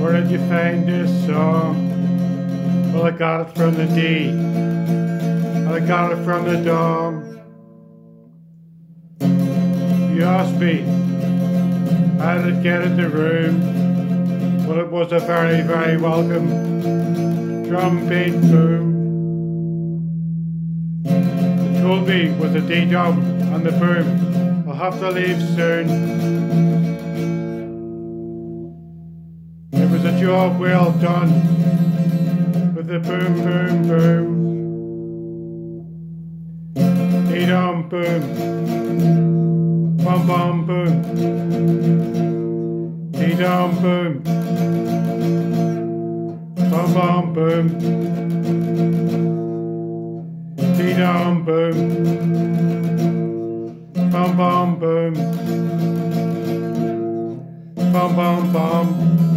Where did you find this song? Well, I got it from the D. I got it from the Dom. You asked me, how did get in the room? Well, it was a very, very welcome drum beat boom. It told me with the D drum and the boom, I'll have to leave soon. It was a job well done with the boom, boom, boom. Dee-dum, boom. Bum, bum, boom. Bum, bum, boom. Dee-dum, boom. Bum, bum, boom. Bum, bum, bum.